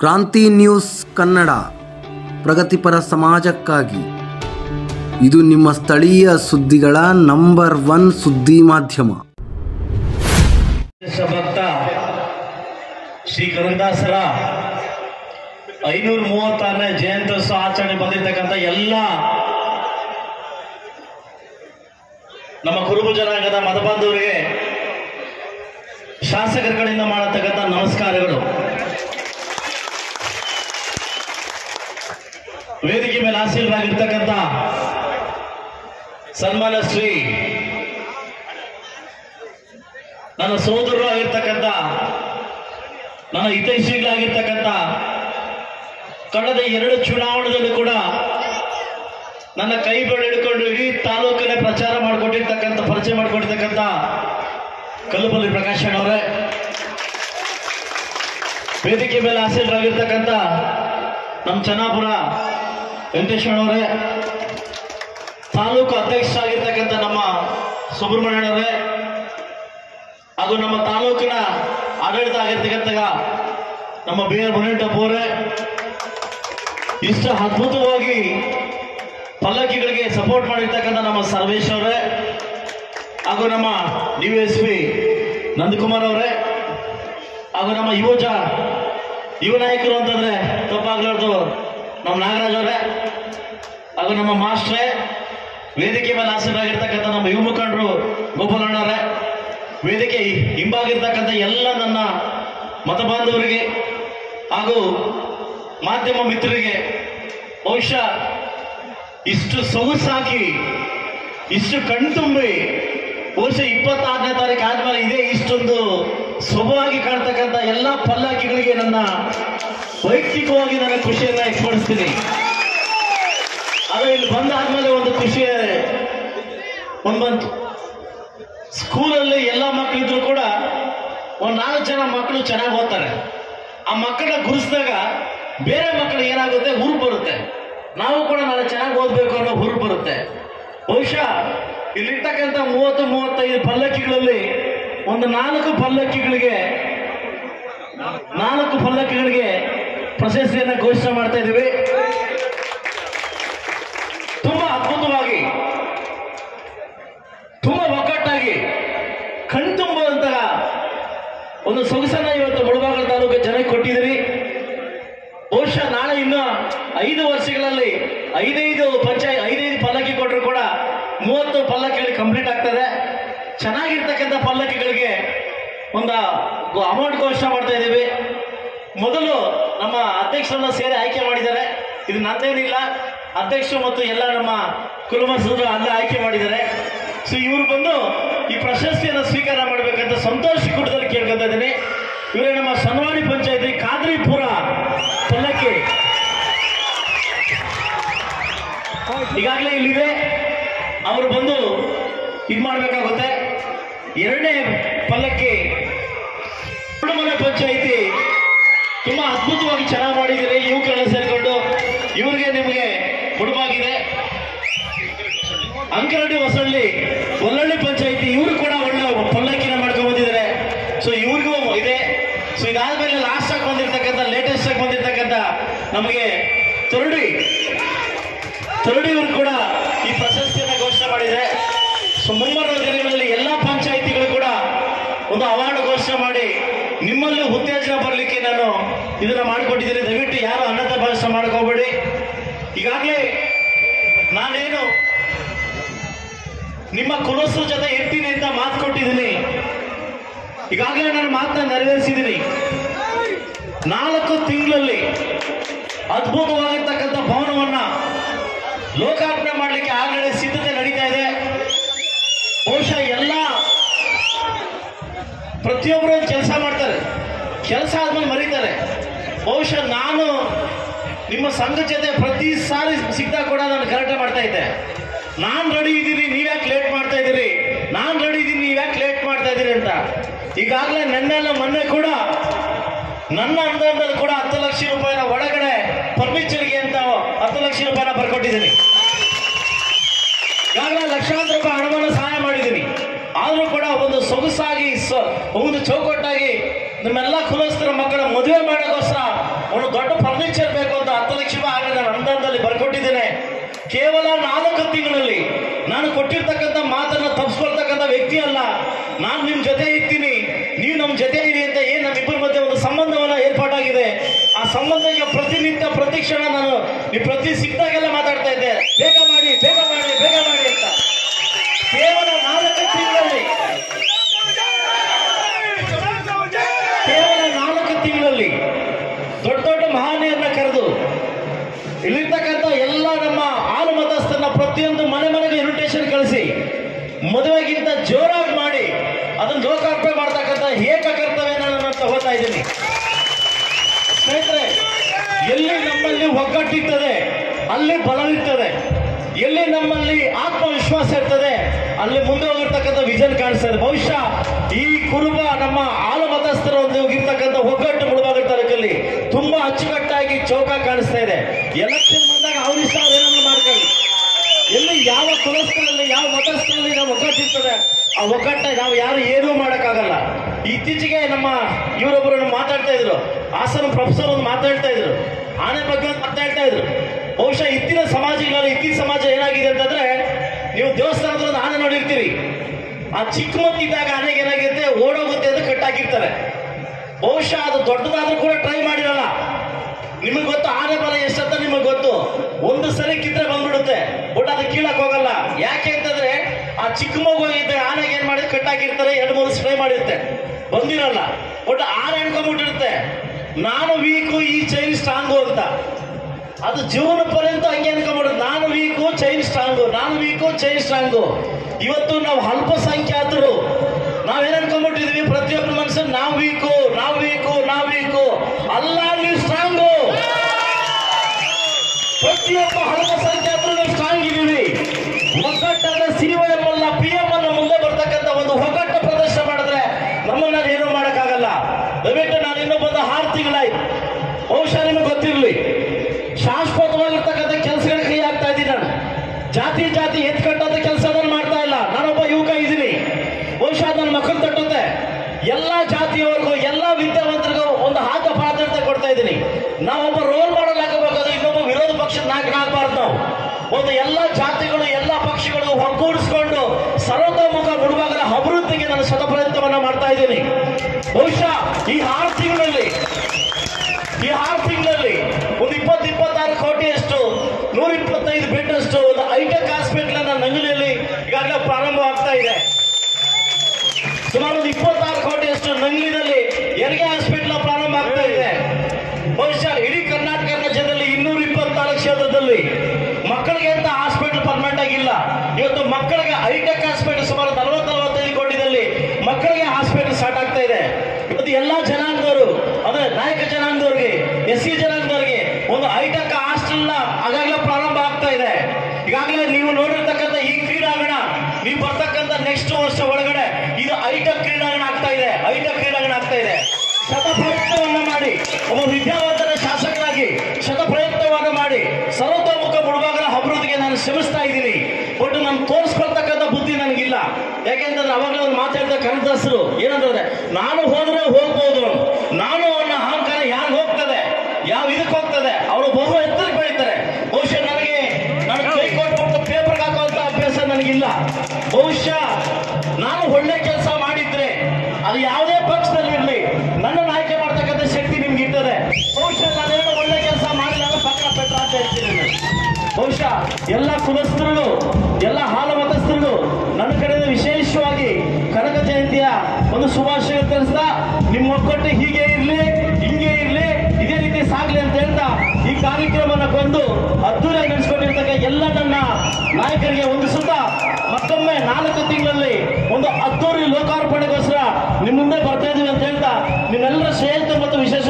ಕ್ರಾಂತಿ ನ್ಯೂಸ್ ಕನ್ನಡ, ಪ್ರಗತಿಪರ ಸಮಾಜಕ್ಕಾಗಿ. ಇದು ನಿಮ್ಮ ಸ್ಥಳೀಯ ಸುದ್ದಿಗಳ ನಂಬರ್ ಒನ್ ಸುದ್ದಿ ಮಾಧ್ಯಮ. ಶ್ರೀ ಕನಕದಾಸರ ಐನೂರ ಮೂವತ್ತಾರನೇ ಜಯಂತ್ಯೋತ್ಸವ ಆಚರಣೆ ಬಂದಿರತಕ್ಕಂಥ ಎಲ್ಲ ನಮ್ಮ ಕುರುಬು ಜನಾಂಗದ ಮತಬಾಂಧವರಿಗೆ ಶಾಸಕರುಗಳಿಂದ ಮಾಡತಕ್ಕಂಥ ನಮಸ್ಕಾರಗಳು. ವೇದಿಕೆ ಮೇಲೆ ಆಸೀನರಾಗಿರ್ತಕ್ಕಂಥ ಸನ್ಮಾನ ಶ್ರೀ ನನ್ನ ಸೋದರರು ಆಗಿರ್ತಕ್ಕಂಥ ನನ್ನ ಹಿತೈಷಿಗಳಾಗಿರ್ತಕ್ಕಂಥ, ಕಳೆದ ಎರಡು ಚುನಾವಣೆಯಲ್ಲೂ ಕೂಡ ನನ್ನ ಕೈ ಹಿಡ್ಕೊಂಡು ಇಡೀ ತಾಲೂಕಿನ ಪ್ರಚಾರ ಮಾಡಿಕೊಟ್ಟಿರ್ತಕ್ಕಂಥ, ಪರಿಚಯ ಮಾಡಿಕೊಟ್ಟಿರ್ತಕ್ಕಂಥ ಕಲ್ಲುಬಲ್ಲಿ ಪ್ರಕಾಶ್ ಅವರೇ. ವೇದಿಕೆ ಮೇಲೆ ಆಸೀನರಾಗಿರ್ತಕ್ಕಂಥ ನಮ್ಮ ಚೆನ್ನಾಪುರ ವೆಂಕಟೇಶ್ವರವರೇ ತಾಲೂಕು ಅಧ್ಯಕ್ಷರಾಗಿರ್ತಕ್ಕಂಥ ನಮ್ಮ ಸುಬ್ರಹ್ಮಣ್ಯನವರೇ, ಹಾಗೂ ನಮ್ಮ ತಾಲೂಕಿನ ಆಡಳಿತ ಆಗಿರ್ತಕ್ಕಂಥ ನಮ್ಮ ಬಿ ಆರ್ ಅವರೇ, ಇಷ್ಟು ಅದ್ಭುತವಾಗಿ ಪಲ್ಲಕ್ಕಿಗಳಿಗೆ ಸಪೋರ್ಟ್ ಮಾಡಿರ್ತಕ್ಕಂಥ ನಮ್ಮ ಸರ್ವೇಶ್ ಅವರೇ, ಹಾಗೂ ನಮ್ಮ ಡಿ ಎಸ್ ಪಿ ನಂದಕುಮಾರ್ ಅವರೇ, ಹಾಗೂ ನಮ್ಮ ಯುವಜ, ಯುವ ನಾಯಕರು ಅಂತಂದ್ರೆ ತಪ್ಪಾಗ್ಲಾರ್ದು ನಮ್ಮ ನಾಗರಾಜ್ ಅವರೇ, ಹಾಗೂ ನಮ್ಮ ಮಾಸ್ಟ್ರೇ, ವೇದಿಕೆ ಮೇಲೆ ಆಸೀನರಾಗಿರ್ತಕ್ಕಂಥ ನಮ್ಮ ಯುವ ಮುಖಂಡರು ಗೋಪಾಲಣ್ಣವರೇ ವೇದಿಕೆ ಹಿಂಬಾಗಿರ್ತಕ್ಕಂಥ ಎಲ್ಲ ನನ್ನ ಮತ ಬಾಂಧವರಿಗೆ ಹಾಗೂ ಮಾಧ್ಯಮ ಮಿತ್ರರಿಗೆ ಬಹುಶಃ ಇಷ್ಟು ಸೊಗಸಾಕಿ ಇಷ್ಟು ಕಣ್ತುಂಬಿ ಬಹುಶಃ ಇಪ್ಪತ್ತಾರನೇ ತಾರೀಕು ಆದ್ಮೇಲೆ ಇದೇ ಇಷ್ಟೊಂದು ಸೊಬವಾಗಿ ಕಾಣ್ತಕ್ಕಂಥ ಎಲ್ಲ ಪಲ್ಲಕ್ಕಿಗಳಿಗೆ ನನ್ನ ವೈಯಕ್ತಿಕವಾಗಿ ನನ್ನ ಖುಷಿಯನ್ನ ಎಕ್ಸ್ಪಡಿಸ್ತೀನಿ ಆದ್ರೆ ಇಲ್ಲಿ ಬಂದಾದ್ಮೇಲೆ ಒಂದು ಖುಷಿ ಒಂದು ಬಂತು ಸ್ಕೂಲಲ್ಲಿ ಎಲ್ಲ ಮಕ್ಕಳಿದ್ರು ಕೂಡ ಒಂದು ನಾಲ್ಕು ಜನ ಮಕ್ಕಳು ಚೆನ್ನಾಗಿ ಓದ್ತಾರೆ. ಆ ಮಕ್ಕಳನ್ನ ಗುರುಸಿದಾಗ ಬೇರೆ ಮಕ್ಕಳು ಏನಾಗುತ್ತೆ? ಹುರು ಬರುತ್ತೆ. ನಾವು ಕೂಡ ನಾಳೆ ಚೆನ್ನಾಗಿ ಓದಬೇಕು ಅನ್ನೋ ಹುರು ಬರುತ್ತೆ. ಬಹುಶಃ ಇಲ್ಲಿರ್ತಕ್ಕಂಥ ಮೂವತ್ತು, ಮೂವತ್ತೈದು ಪಲ್ಲಕ್ಕಿಗಳಲ್ಲಿ ಒಂದು ನಾಲ್ಕು ಪಲ್ಲಕ್ಕಿಗಳಿಗೆ ನಾಲ್ಕು ಪಲ್ಲಕ್ಕಿಗಳಿಗೆ ಪ್ರಶಸ್ತಿಯನ್ನು ಘೋಷಣೆ ಮಾಡ್ತಾ ಇದ್ದೀವಿ. ತುಂಬಾ ಅದ್ಭುತವಾಗಿ, ತುಂಬಾ ಒಗ್ಗಟ್ಟಾಗಿ ಕಣ್ತುಂಬುವಂತಹ ಒಂದು ಸೊಗಸನ್ನ ಇವತ್ತು ಮುಳಬಾಗಲ ತಾಲೂಕು ಜನಕ್ಕೆ ಕೊಟ್ಟಿದ್ದೀರಿ. ಬಹುಶಃ ನಾಳೆ ಇನ್ನು ಐದು ವರ್ಷಗಳಲ್ಲಿ ಐದೈದು ಪಂಚಾಯತ್ ಐದೈದು ಪಲ್ಲಕ್ಕಿ ಕೊಟ್ಟರು ಕೂಡ ಮೂವತ್ತು ಪಲ್ಲಕ್ಕಿಗಳು ಕಂಪ್ಲೀಟ್ ಆಗ್ತದೆ. ಚೆನ್ನಾಗಿರ್ತಕ್ಕಂಥ ಪಲ್ಲಕ್ಕಿಗಳಿಗೆ ಒಂದು ಅಮೌಂಟ್ ಘೋಷಣೆ ಮಾಡ್ತಾ ಇದ್ದೀವಿ. ಮೊದಲು ನಮ್ಮ ಅಧ್ಯಕ್ಷರನ್ನ ಸೇರಿ ಆಯ್ಕೆ ಮಾಡಿದ್ದಾರೆ. ಇದು ನಂದೇನಿಲ್ಲ. ಅಧ್ಯಕ್ಷರು ಮತ್ತು ಎಲ್ಲ ನಮ್ಮ ಕುಲಮಸೂರು ಅಲ್ಲೇ ಆಯ್ಕೆ ಮಾಡಿದ್ದಾರೆ. ಸೊ ಇವರು ಬಂದು ಈ ಪ್ರಶಸ್ತಿಯನ್ನು ಸ್ವೀಕಾರ ಮಾಡಬೇಕಂತ ಸಂತೋಷ ಕೂಟದಲ್ಲಿ ಕೇಳ್ಕೊತಾ ಇದ್ದೀನಿ. ಇವರೇ ನಮ್ಮ ಸನ್ವಾಡಿ ಪಂಚಾಯತಿ ಕಾದ್ರಿಪುರ ಪಲ್ಲಕ್ಕಿ. ಈಗಾಗಲೇ ಇಲ್ಲಿದೆ. ಅವರು ಬಂದು ಇದು ಮಾಡಬೇಕಾಗುತ್ತೆ. ಎರಡನೇ ಪಲ್ಲಕ್ಕಿ ಮನೆ ಪಂಚಾಯಿತಿ ತುಂಬಾ ಅದ್ಭುತವಾಗಿ ಚೆನ್ನಾಗಿ ಮಾಡಿದ್ದೀರಿ. ಯುವಕರನ್ನ ಸೇರಿಕೊಂಡು ಇವರಿಗೆ ನಿಮಗೆ ಮುಡುಪಾಗಿದೆ ಅಂಕರಡ್ಡಿ ಹೊಸಳ್ಳಿ ಒಳ್ಳೊಳ್ಳಿ ಪಂಚಾಯಿತಿ, ಇವರು ಕೂಡ ಒಳ್ಳೆ ಪಲ್ಲಕ್ಕಿನ ಮಾಡ್ಕೊಂಡು ಬಂದಿದ್ದಾರೆ. ಸೊ ಇವ್ರಿಗೂ ಇದೆ. ಸೊ ಇದಾದ್ಮೇಲೆ ಲಾಸ್ಟ್ ಆಗಿ ಬಂದಿರ್ತಕ್ಕಂಥ ಲೇಟೆಸ್ಟ್ ಆಗಿ ಬಂದಿರ್ತಕ್ಕಂಥ ನಮಗೆ ನಿಮ್ಮಲ್ಲೂ ಉತ್ತೇಜನ ಬರಲಿಕ್ಕೆ ನಾನು ಇದನ್ನ ಮಾಡಿಕೊಟ್ಟಿದ್ದೀನಿ. ದಯವಿಟ್ಟು ಯಾರು ಅನ್ನತ ಭಾಷ ಮಾಡ್ಕೋಬೇಡಿ. ಈಗಾಗಲೇ ನಾನೇನು ನಿಮ್ಮ ಕುಲಸ್ರ ಜೊತೆ ಇರ್ತೀನಿ ಅಂತ ಮಾತು ಕೊಟ್ಟಿದ್ದೀನಿ. ಈಗಾಗಲೇ ನಾನು ಮಾತನ್ನ ನೆರವೇರಿಸಿದ್ದೀನಿ. ನಾಲ್ಕು ತಿಂಗಳಲ್ಲಿ ಅದ್ಭುತವಾಗಿರ್ತಕ್ಕಂಥ ಭವನವನ್ನ ಲೋಕಾರ್ಪಣೆ ಮಾಡಲಿಕ್ಕೆ ಆಗಲೇ ಸಿದ್ಧತೆ ನಡೀತಾ ಇದೆ ಬಹುಶಃ ಎಲ್ಲ ಪ್ರತಿಯೊಬ್ಬರು ಕೆಲಸ ಮಾಡ್ತಾರೆ ಕೆಲಸ ಆದ್ಮೇಲೆ ಮರೀತಾರೆ ಬಹುಶಃ ನಾನು ನಿಮ್ಮ ಸಂಘ ಜೊತೆ ಪ್ರತಿ ಸಾರಿ ಸಿಗ್ತಾ ಕೂಡ ನಾನು ಕರೆಕ್ಟ್ ಮಾಡ್ತಾ ಇದ್ದೆ. ನಾನು ರೆಡಿ ಇದ್ದೀನಿ ನೀವ್ಯಾಕೆ ಲೇಟ್ ಮಾಡ್ತಾ ಇದ್ದೀರಿ? ನಾನು ರೆಡಿ ಇದ್ದೀನಿ ನೀವ್ಯಾಕೆ ಲೇಟ್ ಮಾಡ್ತಾ ಇದ್ದೀರಿ ಅಂತ. ಈಗಾಗಲೇ ನೆನ್ನೆಲ್ಲ ಮೊನ್ನೆ ಕೂಡ ನನ್ನ ಅನುದಾನದಲ್ಲಿ ಕೂಡ ಹತ್ತು ಲಕ್ಷ ರೂಪಾಯಿನ ಒಳಗಡೆ ಫರ್ನಿಚರ್ಗೆ ಅಂತ ಹತ್ತು ಲಕ್ಷ ರೂಪಾಯಿನ ಬರ್ಕೊಟ್ಟಿದ್ದೀನಿ. ಈಗಾಗಲೇ ಲಕ್ಷಾಂತರ ರೂಪಾಯಿ ಹಣವನ್ನು ಸಹಾಯ ಮಾಡಿದ್ದೀನಿ. ಆದರೂ ಕೂಡ ಒಂದು ಸೊಗಸಾಗಿ ಒಂದು ಚೌಕಟ್ಟಾಗಿ ನಿಮ್ಮೆಲ್ಲ ಕುಲಸ್ಥರ ಮಕ್ಕಳ ಮದುವೆ ಮಾಡೋಕ್ಕೋಸ್ಕರ ಒಂದು ಪತ್ರದಲ್ಲಿ ಬರ್ಕೊಟ್ಟಿದ್ದೇನೆ ಕೇವಲ ನಾಲ್ಕು ತಿಂಗಳಲ್ಲಿ ನಾನು ಕೊಟ್ಟಿರ್ತಕ್ಕಂಥ ಮಾತನ್ನ ತಪ್ಪಿಸ್ಕೊಳ್ತಕ್ಕಂಥ ವ್ಯಕ್ತಿ ಅಲ್ಲ. ನಾನು ನಿಮ್ ಜೊತೆ ಇರ್ತೀನಿ. ನೀವು ನಮ್ಮ ಜೊತೆ ಇರಿ ಅಂತ ಏನ್ ನಮ್ಮಿಬ್ಬರ ಮಧ್ಯೆ ಒಂದು ಸಂಬಂಧವನ್ನ ಏರ್ಪಾಟಾಗಿದೆ. ಆ ಸಂಬಂಧಕ್ಕೆ ಪ್ರತಿನಿತ್ಯ ಪ್ರತಿ ಕ್ಷಣ ನಾನು ನೀವು ಪ್ರತಿ ಸಿಕ್ಕಾಗೆಲ್ಲ ಮಾತಾಡ್ತಾ ಇದ್ದೆ. ಅಲ್ಲಿ ಬಲವಿರ್ತದೆ ಎಲ್ಲಿ ನಮ್ಮಲ್ಲಿ ಆತ್ಮವಿಶ್ವಾಸ ಇರ್ತದೆ, ಅಲ್ಲಿ ಮುಂದೆ ಹೋಗಿರ್ತಕ್ಕಂಥ ವಿಜನ್ ಕಾಣಿಸ್ತದೆ. ಬಹುಶಃ ಈ ಕುರುಬ ನಮ್ಮ ಆಲ ಮತಸ್ಥರ ಒಂದು ಇರ್ತಕ್ಕಂಥ ಒಗ್ಗಟ್ಟು ಮುಳುಬಾಗ ತಾಲೂಕಲ್ಲಿ ತುಂಬಾ ಅಚ್ಚುಕಟ್ಟಾಗಿ ಚೌಕ ಕಾಣಿಸ್ತಾ ಇದೆ. ಎಲೆಕ್ಷನ್ ಬಂದಾಗ ಅವ್ರಿಷ್ಟ ಅದೇನನ್ನು ಮಾಡ್ಕೊಳ್ಳಿ. ಎಲ್ಲಿ ಯಾವ ಕುಲಸ್ಥರಲ್ಲಿ ಯಾವ ಮತಸ್ಥರಲ್ಲಿ ನಾವು ಒಗ್ಗಟ್ಟಿರ್ತದೆ ಆ ಒಗ್ಗಟ್ಟ ನಾವು ಯಾರು ಏನೂ ಮಾಡೋಕ್ಕಾಗಲ್ಲ. ಇತ್ತೀಚೆಗೆ ನಮ್ಮ ಇವರೊಬ್ಬರನ್ನು ಮಾತಾಡ್ತಾ ಇದ್ರು. ಹಾಸನ ಪ್ರೊಫೆಸರ್ ಒಂದು ಮಾತಾಡ್ತಾ ಇದ್ರು. ಆನೆ ಬಗ್ಗೆ ಮಾತಾಡ್ತಾ ಇದ್ರು. ಬಹುಶಃ ಇತ್ತಿನ ಸಮಾಜ ಇಲ್ಲ ಇತ್ತಿನ ಸಮಾಜ ಏನಾಗಿದೆ ಅಂತಂದ್ರೆ, ನೀವು ದೇವಸ್ಥಾನದ ಒಂದು ಆನೆ ನೋಡಿರ್ತೀರಿ. ಆ ಚಿಕ್ಕ ಮಕ್ಕಿದ್ದಾಗ ಆನೆಗೆ ಏನಾಗಿರುತ್ತೆ, ಓಡೋಗುತ್ತೆ ಅಂತ ಕಟ್ಟಾಕಿರ್ತಾರೆ. ಬಹುಶಃ ಅದು ದೊಡ್ಡದಾದ್ರೂ ಕೂಡ ಟ್ರೈ ಮಾಡಿರಲ್ಲ. ನಿಮಗೆ ಗೊತ್ತು ಆನೆ ಬಲ ಎಷ್ಟಂತ ನಿಮಗೆ ಗೊತ್ತು? ಒಂದು ಸರಿ ಕಿದ್ರೆ ಬಂದ್ಬಿಡುತ್ತೆ. ಬಟ್ ಅದು ಕೀಳಕ್ ಹೋಗಲ್ಲ. ಯಾಕೆ ಅಂತಂದ್ರೆ, ಆ ಚಿಕ್ಕ ಮಗು ಇದ್ದ ಆನೆಗೆ ಏನ್ ಮಾಡಿದ್ರೆ ಕಟ್ಟಾಕಿರ್ತಾರೆ, ಎರಡು ಮೂರು ಸ್ಪ್ರೇ ಮಾಡಿರುತ್ತೆ. ಬಂದಿರಲ್ಲ. ಬಟ್ ಆನೆ ಅನ್ಕೊಂಡ್ಬಿಟ್ಟಿರುತ್ತೆ. ನಾನು ವೀಕು ಈ ಚೈನ್ ಸ್ಟ್ರಾಂಗು ಅಂತ. ಅದು ಜೀವನ ಪರ್ಯಂತ ಹಂಗೆ ಅನ್ಕೊಂಡ್ಬಿಡುತ್ತೆ ನಾನು ವೀಕು ಚೈನ್ ಸ್ಟ್ರಾಂಗು ನಾನು ವೀಕು ಚೈನ್ ಸ್ಟ್ರಾಂಗು ಇವತ್ತು ನಾವು ಅಲ್ಪಸಂಖ್ಯಾತರು ನಾವೇನ್ ಅನ್ಕೊಂಡ್ಬಿಟ್ಟಿದ್ವಿ ಪ್ರತಿಯೊಬ್ಬರು ಮನಸ್ಸಲ್ಲಿ ನಾವು ವೀಕು ನಾವು ವೀಕು ನಾವು ವೀಕು ಅಲ್ಲ, ನೀವು ಸ್ಟ್ರಾಂಗು ಪ್ರತಿಯೊಬ್ಬ ಅಲ್ಪಸಂಖ್ಯಾತರು ನಾವು ಸ್ಟ್ರಾಂಗ್ ಇದೀವಿ. ಒಗ್ಗಟ್ಟಾದ ಸಿ ವೈ ಎಂ ಅಲ್ಲ ಪಿ ಎಂ ಅನ್ನ ಮುಂದೆ ಬರ್ತಕ್ಕಂಥ ಒಂದು ಒಗ್ಗಟ್ಟ ಪ್ರದರ್ಶನ ಮಾಡಿದ್ರೆ ನಮ್ಮನ್ನ ಏನೂ ಮಾಡೋಕ್ಕಾಗಲ್ಲ. ದಯವಿಟ್ಟು ನಾನು ಇನ್ನೂ ಬಂದ ಆರು ತಿಂಗಳಾಯ್ತು. ಬಹುಶಃ ನಿಮಗೆ ಗೊತ್ತಿರಲಿ. ಶಾಶ್ವತವಾಗಿರ್ತಕ್ಕಂಥ ಕೆಲಸಗಳ ಕೈ ಆಗ್ತಾ ಇದ್ದೀನಿ ನಾನು. ಜಾತಿ ಜಾತಿ ಎತ್ಕಟ್ಟಂತ ಕೆಲಸ ನಾನು ಮಾಡ್ತಾ ಇಲ್ಲ. ನಾನೊಬ್ಬ ಯುವಕ ಇದ್ದೀನಿ. ಬಹುಶಃ ನನ್ನ ಮಕ್ಕಳು ತಟ್ಟುತ್ತೆ. ಎಲ್ಲ ಜಾತಿಯವರೆಗೂ, ಎಲ್ಲ ವಿದ್ಯಾವಂತರಿಗೂ ಒಂದು ಹಾಕ ಪಾತ್ರತೆ ಕೊಡ್ತಾ ಇದ್ದೀನಿ. ನಾವೊಬ್ಬ ರೋಲ್ ಮಾಡಲ್ ಆಗಬೇಕಾದ್ರೆ ಇನ್ನೊಬ್ಬ ವಿರೋಧ ಪಕ್ಷದ ನಾಯಕ ಆಗಬಾರ್ದು ನಾವು. ಒಂದು ಎಲ್ಲ ಜಾತಿಗಳು, ಎಲ್ಲ ಪಕ್ಷಗಳು ಒಗ್ಗೂಡಿಸ್ಕೊಂಡು ಸರ್ವತೋಮುಖ ಗುಣವಾಗದ ಅಭಿವೃದ್ಧಿಗೆ ನಾನು ಸತಪ್ರಯತ್ನವನ್ನು ಮಾಡ್ತಾ ಇದ್ದೀನಿ. ಬಹುಶಃ ಈ ಆರು ತಿಂಗಳಲ್ಲಿ ನೂರ ಬೆಡ್ ಒಂದು ಹೈಟೆಕ್ ಹಾಸ್ಪಿಟಲ್ ನಂಗಲಿಯಲ್ಲಿ ಈಗಾಗಲೇ ಪ್ರಾರಂಭ ಆಗ್ತಾ ಇದೆ. ಸುಮಾರು ಒಂದು ಇಪ್ಪತ್ತಾರು ಕೋಟಿಯಷ್ಟು ನಂಗ್ಲಿನಲ್ಲಿ ಹೆರಿಗೆ ಹಾಸ್ಪಿಟಲ್ ಪ್ರಾರಂಭ ಆಗ್ತಾ ಇದೆ. ಬಹುಶಃ ಇಡೀ ಕರ್ನಾಟಕ ರಾಜ್ಯದಲ್ಲಿ ಇನ್ನೂರ ಇಪ್ಪತ್ತಾರು ಕ್ಷೇತ್ರದಲ್ಲಿ ಮಕ್ಕಳಿಗೆ ಅಂತ ಹಾಸ್ಪಿಟಲ್ ಪರ್ಮನೆಂಟ್ ಆಗಿಲ್ಲ. ಇವತ್ತು ಮಕ್ಕಳಿಗೆ ಹೈಟೆಕ್ ಹಾಸ್ಪಿಟಲ್ ಸುಮಾರು ನಲವತ್ತು, ನಲವತ್ತೈದು ಕೋಟಿದಲ್ಲಿ ಮಕ್ಕಳಿಗೆ ಹಾಸ್ಪಿಟಲ್ ಸ್ಟಾರ್ಟ್ ಆಗ್ತಾ ಇದೆ. ಇವತ್ತು ಎಲ್ಲಾ ಜನಾಂಗದವರು ಅಂದ್ರೆ ನಾಯಕ ಜನಾಂಗದವ್ರಿಗೆ, ಎಸ್ ಸಿ ಜನಾಂಗದವ್ರಿಗೆ ಹೈಟೆಕ್ ಕ್ರೀಡಾಂಗಣ ಆಗ್ತಾ ಇದೆ ಶತ ಪ್ರಯತ್ನವನ್ನ ಮಾಡಿ. ಒಬ್ಬ ವಿದ್ಯಾವಂತರ ಶಾಸಕರಾಗಿ ಶತ ಪ್ರಯತ್ನವನ್ನ ಮಾಡಿ. ಸರ್ವತೋಮುಖ ಮುಳುಭಾಗರ ಅಭಿವೃದ್ಧಿಗೆ ನಾನು ಶ್ರಮಿಸ್ತಾ ಇದ್ದೀನಿ. ಬಟ್ ನಾನು ತೋರಿಸ್ಕೊಳ್ತಕ್ಕಂಥ ಬುದ್ಧಿ ನನಗಿಲ್ಲ. ಯಾಕೆಂತಂದ್ರೆ ಅವಾಗ ಅವ್ರು ಮಾತಾಡಿದ ಕನಕದಾಸರು ಏನಂತಂದ್ರೆ ನಾನು ಹೋದ್ರೆ ಹೋಗ್ಬೋದು. ನಾನು ಅವನ ಅಹಂಕಾರ ಯಾರು ಹೋಗ್ತದೆ? ಯಾವ ಇದಕ್ಕೆ ಹೋಗ್ತದೆ? ಅವರು ಬಹು ಎತ್ತರಕ್ಕೆ ಬೆಳೀತಾರೆ. ಬಹುಶಃ ನನಗೆ, ನಾನು ಕೈ ಪೇಪರ್ ಹಾಕುವಂತ ಅಭ್ಯಾಸ ನನಗಿಲ್ಲ. ಬಹುಶಃ ನಾನು ಒಳ್ಳೆ ಕೆಲಸ ಬಹುಶಃ ಎಲ್ಲ ಕುಲಸ್ಥರು ಎಲ್ಲ ಹಾಲು ಮತಸ್ಥರು ನನ್ನ ಕಡೆಯಿಂದ ವಿಶೇಷವಾಗಿ ಕನಕ ಜಯಂತಿಯ ಒಂದು ಶುಭಾಶಯ ತಿಳಿಸ್ತಾ, ನಿಮ್ಮ ಒಗ್ಗಟ್ಟು ಹೀಗೆ ಇರಲಿ, ಹಿಂಗೆ ಇರಲಿ, ಇದೇ ರೀತಿ ಸಾಗಲಿ ಅಂತ ಹೇಳ್ತಾ ಈ ಕಾರ್ಯಕ್ರಮನ ಕೊಂದು ಅದ್ದೂರಿಯಾಗಿ ನಡೆಸ್ಕೊಂಡಿರ್ತಕ್ಕ ಎಲ್ಲ ನನ್ನ ನಾಯಕರಿಗೆ ವಂದಿಸುತ್ತಾ ಮತ್ತೊಮ್ಮೆ ನಾಲ್ಕು ತಿಂಗಳಲ್ಲಿ ಒಂದು ಅದ್ದೂರಿ ಲೋಕಾರ್ಪಣೆಗೋಸ್ಕರ ನಿಮ್ಮ ಮುಂದೆ ಬರ್ತಾ ಇದ್ದೀವಿ ಅಂತ ಹೇಳ್ತಾ, ನಿಮ್ಮೆಲ್ಲರ ಶ್ರೇಷ್ಠ ಮತ್ತು ವಿಶೇಷ